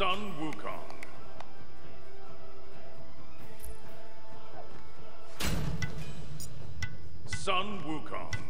Sun Wukong. Sun Wukong.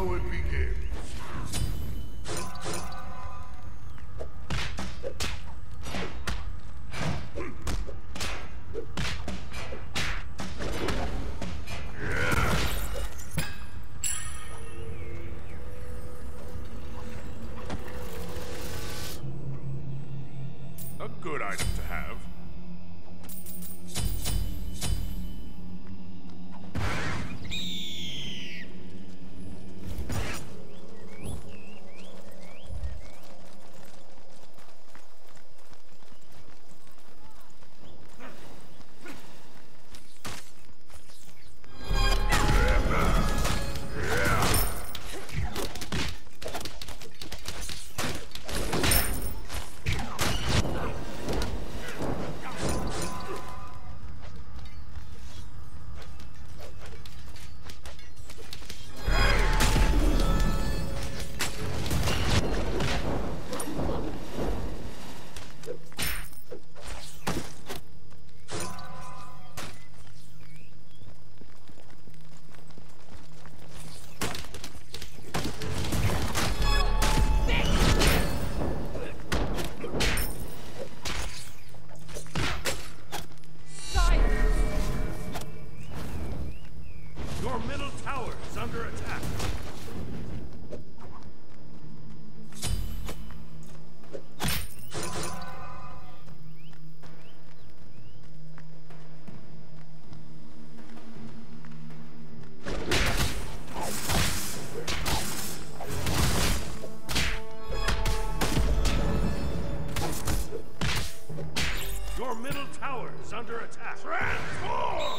so it begins. Your middle tower is under attack. Transform!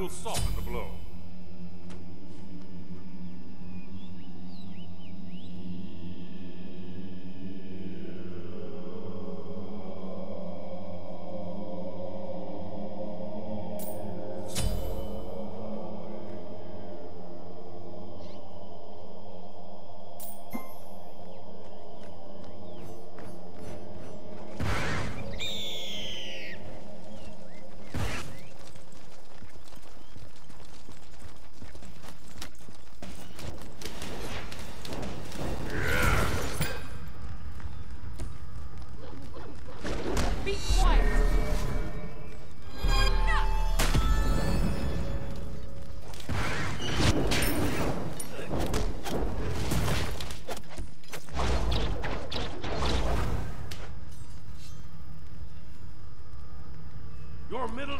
o sol.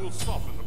Will soften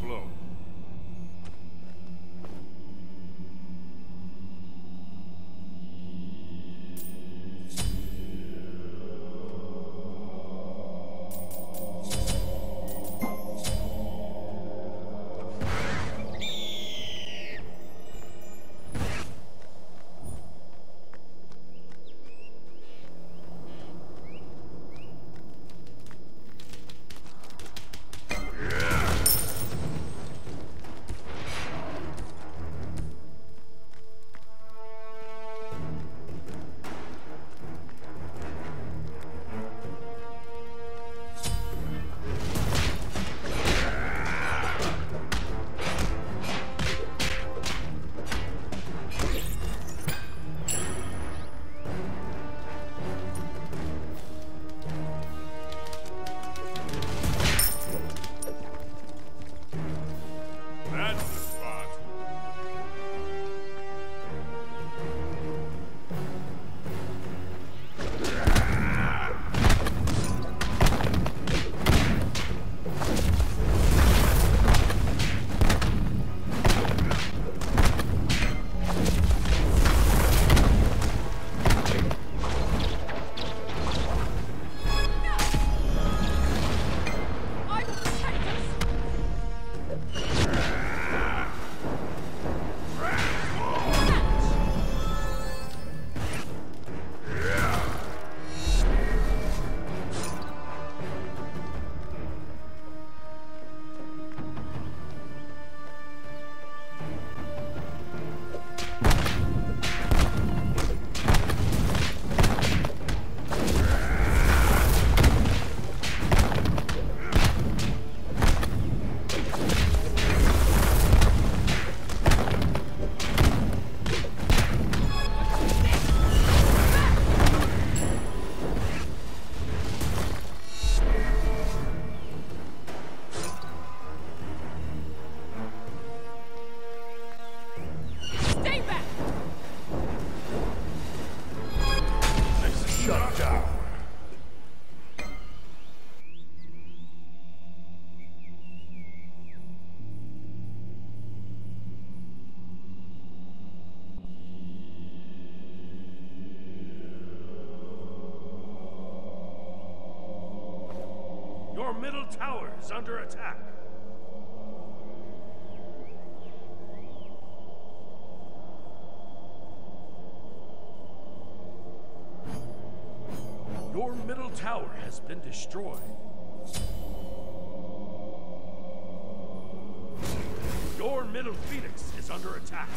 Your middle tower is under attack. Your middle tower has been destroyed. Your middle phoenix is under attack.